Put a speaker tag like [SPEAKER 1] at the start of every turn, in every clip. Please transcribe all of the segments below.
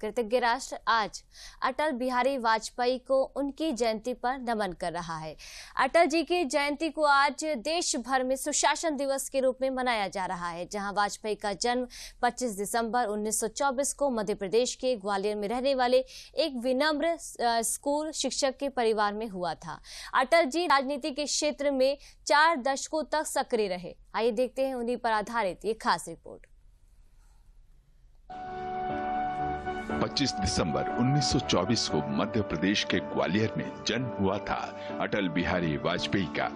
[SPEAKER 1] कृतज्ञ राष्ट्र आज अटल बिहारी वाजपेयी को उनकी जयंती पर नमन कर रहा है। अटल जी की जयंती को आज देश भर में सुशासन दिवस के रूप में मनाया जा रहा है, जहाँ वाजपेयी का जन्म 25 दिसंबर 1924 को मध्य प्रदेश के ग्वालियर में रहने वाले एक विनम्र स्कूल शिक्षक के परिवार में हुआ था। अटल जी राजनीति के क्षेत्र में चार दशकों तक सक्रिय रहे। आइए देखते हैं उन्हीं पर आधारित ये खास रिपोर्ट।
[SPEAKER 2] 25 दिसंबर 1924 को मध्य प्रदेश के ग्वालियर में जन्म हुआ था अटल बिहारी वाजपेयी का।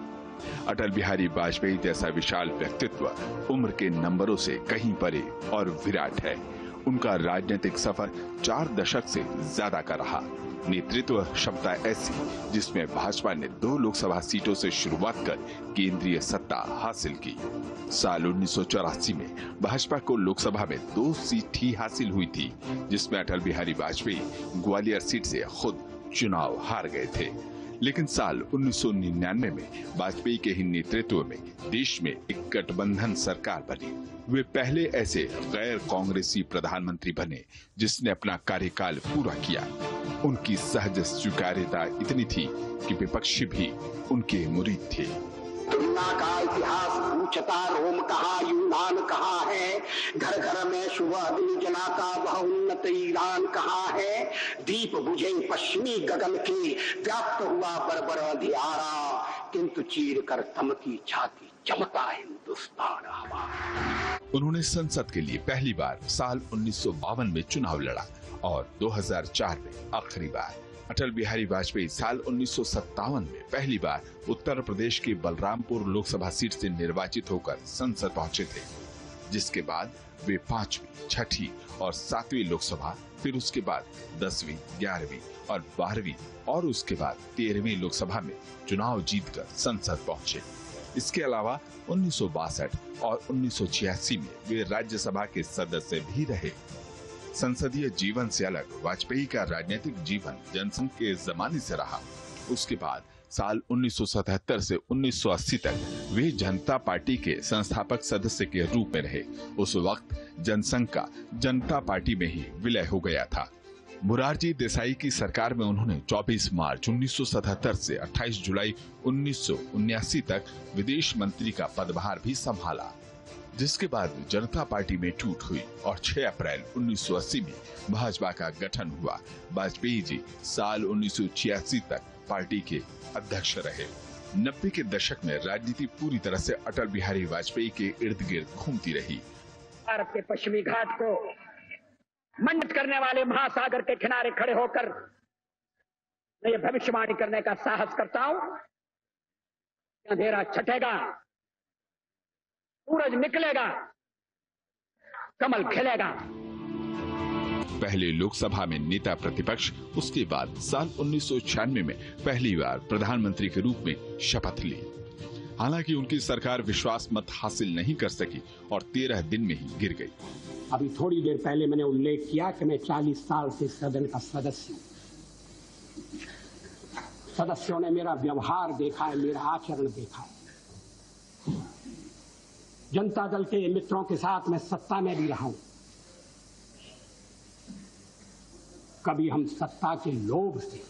[SPEAKER 2] अटल बिहारी वाजपेयी जैसा विशाल व्यक्तित्व उम्र के नंबरों से कहीं परे और विराट है। उनका राजनीतिक सफ़र चार दशक से ज़्यादा का रहा। नेतृत्व क्षमता ऐसी, जिसमें भाजपा ने दो लोकसभा सीटों से शुरुआत कर केंद्रीय सत्ता हासिल की। साल उन्नीस सौ चौरासी में भाजपा को लोकसभा में दो सीट ही हासिल हुई थी, जिसमें अटल बिहारी वाजपेयी ग्वालियर सीट से खुद चुनाव हार गए थे। लेकिन साल 1999 में वाजपेयी के ही नेतृत्व में देश में एक गठबंधन सरकार बनी। वे पहले ऐसे गैर कांग्रेसी प्रधानमंत्री बने, जिसने अपना कार्यकाल पूरा किया। उनकी सहज स्वीकार्यता इतनी थी कि विपक्षी भी उनके मुरीद थे।
[SPEAKER 3] दुनिया का इतिहास पूछता रोम कहा, यूनान कहा है? घर घर में सुबह जना का वह उन्नत ईरान कहा है? दीप बुझे पश्चिमी गगन के, व्याप्त हुआ बरबर अंधियारा। किंतु चीर कर तमकी छाती चमका हिंदुस्तान
[SPEAKER 2] उन्होंने संसद के लिए पहली बार साल उन्नीस सौ बावन में चुनाव लड़ा और 2004 में आखिरी बार अटल बिहारी वाजपेयी साल उन्नीस सौ सत्तावन में पहली बार उत्तर प्रदेश के बलरामपुर लोकसभा सीट से निर्वाचित होकर संसद पहुँचे थे, जिसके बाद वे पांचवी, छठी और सातवीं लोकसभा, फिर उसके बाद दसवीं, ग्यारहवीं और बारहवीं और उसके बाद तेरहवीं लोकसभा में चुनाव जीतकर संसद पहुँचे। इसके अलावा उन्नीस सौ बासठ और उन्नीस सौ छियासी में वे राज्यसभा के सदस्य भी रहे। संसदीय जीवन से अलग वाजपेयी का राजनीतिक जीवन जनसंघ के जमाने से रहा। उसके बाद साल 1977 से 1980 तक वे जनता पार्टी के संस्थापक सदस्य के रूप में रहे। उस वक्त जनसंघ का जनता पार्टी में ही विलय हो गया था। मुरारजी देसाई की सरकार में उन्होंने 24 मार्च 1977 से 28 जुलाई उन्नीस तक विदेश मंत्री का पदभार भी संभाला। जिसके बाद जनता पार्टी में टूट हुई और 6 अप्रैल 1980 में भाजपा का गठन हुआ। वाजपेयी जी साल उन्नीस सौ छियासी तक पार्टी के अध्यक्ष रहे। नब्बे के दशक में राजनीति पूरी तरह से अटल बिहारी वाजपेयी के इर्द गिर्द घूमती रही।
[SPEAKER 3] भारत के पश्चिमी घाट को मंडित करने वाले महासागर के किनारे खड़े होकर मैं भविष्यवाणी करने का साहस करता हूँ। अंधेरा छटेगा। सूरज निकलेगा कमल खिलेगा।
[SPEAKER 2] पहले लोकसभा में नेता प्रतिपक्ष उसके बाद साल उन्नीस सौ छियानवे में पहली बार प्रधानमंत्री के रूप में शपथ ली। हालाँकि उनकी सरकार विश्वास मत हासिल नहीं कर सकी और तेरह दिन में ही गिर गई।
[SPEAKER 3] अभी थोड़ी देर पहले मैंने उल्लेख किया कि मैं 40 साल से सदन का सदस्य हूँ। सदस्यों ने मेरा व्यवहार देखा है मेरा आचरण देखा है। जनता दल के मित्रों के साथ मैं सत्ता में भी रहा हूँ। कभी हम सत्ता के लोभ से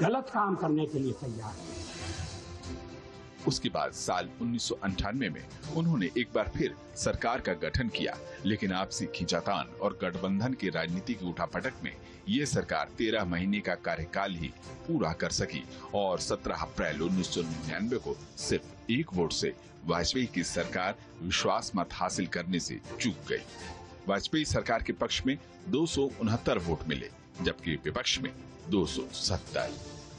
[SPEAKER 3] गलत काम करने के लिए तैयार हैं।
[SPEAKER 2] उसके बाद साल उन्नीस में उन्होंने एक बार फिर सरकार का गठन किया, लेकिन आपसी खींचातान और गठबंधन की राजनीति की उठापटक में ये सरकार तेरह महीने का कार्यकाल ही पूरा कर सकी और 17 अप्रैल उन्नीस सौ निन्यानबे को सिर्फ़ एक वोट से वाजपेयी की सरकार विश्वास मत हासिल करने से चूक गई। वाजपेयी सरकार के पक्ष में दो सौ उनहत्तर वोट मिले, जबकि विपक्ष में 270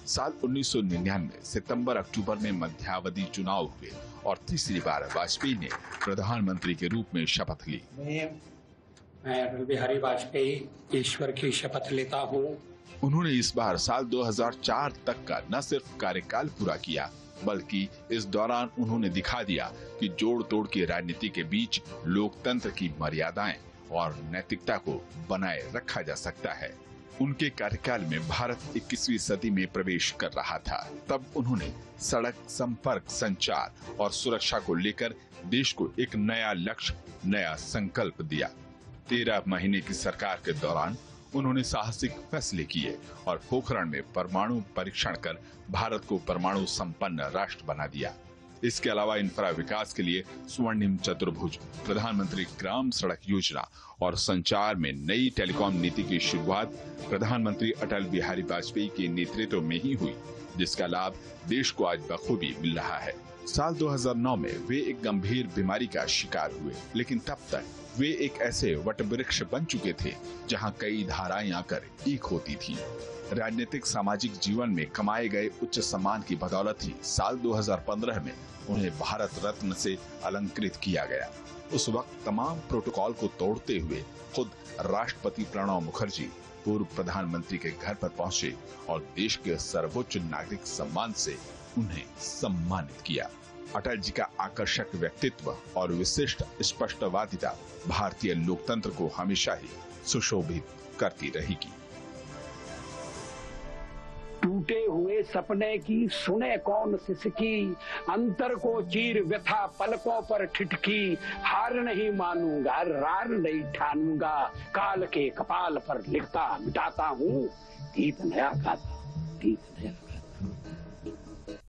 [SPEAKER 2] साल 1999 सितंबर अक्टूबर में मध्यावधि चुनाव हुए और तीसरी बार वाजपेयी ने प्रधानमंत्री के रूप में शपथ ली।
[SPEAKER 3] मैं अटल बिहारी वाजपेयी ईश्वर की शपथ लेता हूँ।
[SPEAKER 2] उन्होंने इस बार साल 2004 तक का न सिर्फ़ कार्यकाल पूरा किया बल्कि इस दौरान उन्होंने दिखा दिया कि जोड़ तोड़ की राजनीति के बीच लोकतंत्र की मर्यादाएँ और नैतिकता को बनाए रखा जा सकता है। उनके कार्यकाल में भारत 21वीं सदी में प्रवेश कर रहा था। तब उन्होंने सड़क संपर्क संचार और सुरक्षा को लेकर देश को एक नया लक्ष्य, नया संकल्प दिया। तेरह महीने की सरकार के दौरान उन्होंने साहसिक फैसले किए और पोखरण में परमाणु परीक्षण कर भारत को परमाणु संपन्न राष्ट्र बना दिया। इसके अलावा इंफ्रा विकास के लिए स्वर्णिम चतुर्भुज, प्रधानमंत्री ग्राम सड़क योजना और संचार में नई टेलीकॉम नीति की शुरुआत प्रधानमंत्री अटल बिहारी वाजपेयी के नेतृत्व में ही हुई, जिसका लाभ देश को आज बखूबी मिल रहा है। साल 2009 में वे एक गंभीर बीमारी का शिकार हुए, लेकिन तब तक वे एक ऐसे वटवृक्ष बन चुके थे, जहाँ कई धाराएँ आकर एक होती थी। राजनीतिक सामाजिक जीवन में कमाए गए उच्च सम्मान की बदौलत ही साल 2015 में उन्हें भारत रत्न से अलंकृत किया गया। उस वक्त तमाम प्रोटोकॉल को तोड़ते हुए खुद राष्ट्रपति प्रणब मुखर्जी पूर्व प्रधानमंत्री के घर पर पहुँचे और देश के सर्वोच्च नागरिक सम्मान से उन्हें सम्मानित किया। अटल जी का आकर्षक व्यक्तित्व और विशिष्ट स्पष्टवादिता भारतीय लोकतंत्र को हमेशा ही सुशोभित करती रहेगी।
[SPEAKER 3] टूटे हुए सपने की सुने कौन सिसकी, अंतर को चीर व्यथा पलकों पर ठिठकी, हार नहीं मानूँगा, रार नहीं ठानूँगा, काल के कपाल पर लिखता, मिटाता हूँ। दीप नया गाता गीत नया